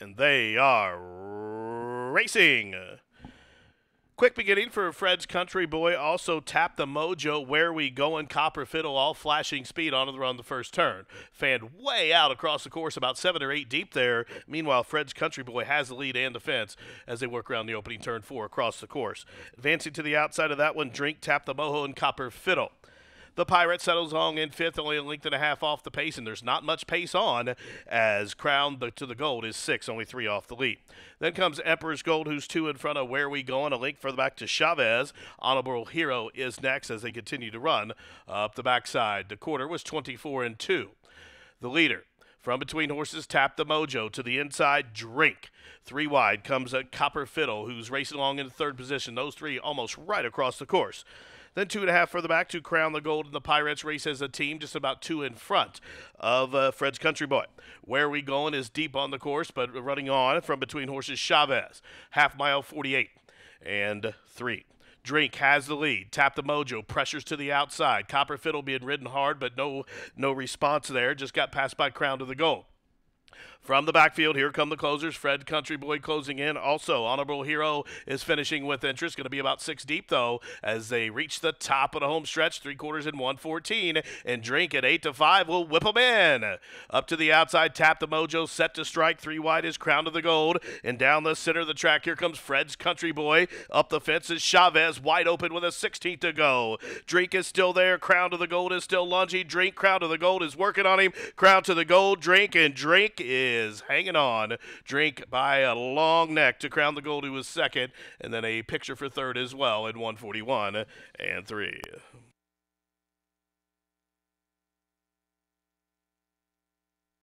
and they are racing. Quick beginning for Fred's Country Boy. Also tap the mojo. Where we going? Copper Fiddle, all flashing speed onto the run the first turn. Fanned way out across the course, about seven or eight deep there. Meanwhile, Fred's Country Boy has the lead and defense as they work around the opening turn four across the course. Advancing to the outside of that one, Drink, Tap the Mojo, and Copper Fiddle. The Pirate settles on in fifth, only a length and a half off the pace, and there's not much pace on as Crown the, to the Gold is six, only three off the lead. Then comes Emperor's Gold, who's two in front of Where We Going, a link further back to Chavez. Honorable Hero is next as they continue to run up the backside. The quarter was 24 and two. The leader. From between horses, tap the mojo to the inside, drink. Three wide comes a Copper Fiddle, who's racing along in third position. Those three almost right across the course. Then two and a half further back to Crown the Gold and the Pirates race as a team, just about two in front of uh, Fred's Country Boy. Where we going is deep on the course, but running on from between horses Chavez, half mile 48 and three. Drink has the lead. Tap the mojo. Pressures to the outside. Copper Fiddle being ridden hard, but no no response there. Just got passed by Crown to the Gold. From the backfield, here come the closers. Fred Country Boy closing in. Also, Honorable Hero is finishing with interest. Going to be about six deep, though, as they reach the top of the home stretch, three quarters in 114. And Drink at 8 to 5 will whip them in. Up to the outside, tap the mojo, set to strike. Three wide is Crown to the Gold. And down the center of the track, here comes Fred's Country Boy. Up the fence is Chavez, wide open with a 16th to go. Drink is still there. Crown to the Gold is still lunging. Drink, Crown to the Gold is working on him. Crown to the Gold, Drink, and Drink is is hanging on. Drink by a long neck to crown the gold, who was second, and then a picture for third as well in 141 and three.